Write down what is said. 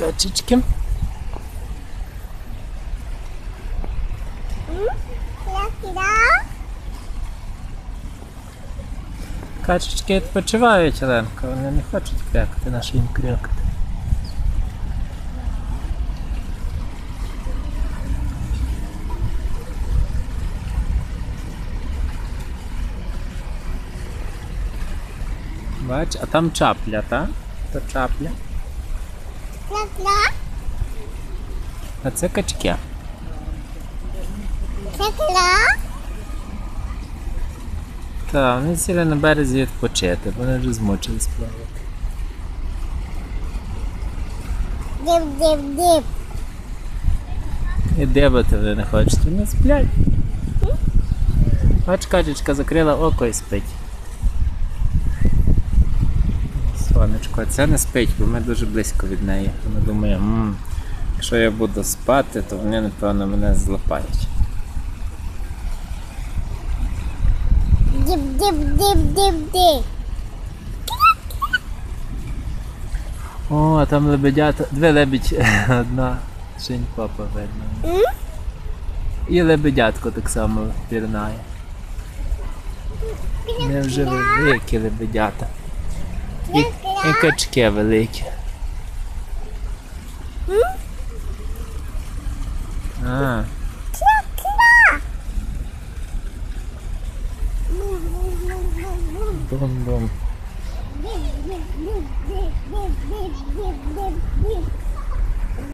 Качечки. Качечки відпочивають, Оленко, вони не хочуть крякати, на що їм крякати. Бач, а там чапля, та? То чапля. А це качки. Так, вони сіли на березі відпочити, вони вже змучились плавати. Дib, dib, dib. І дебати вони не хочуть, вони сплять. Бач, качечка закрила око і спить. Сонечко, а це не спить, бо ми дуже близько від неї. Вона думає, «М, якщо я буду спати, то вони, напевно, мене злапають. Dib, dib. О, а там лебедята. Дві лебідь, одна шинь папа видно. І лебедятко так само пірнає. Вони вже великі лебедята. І, Enkelt Kevalik. É, ah. Bum bum.